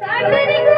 I'm ready.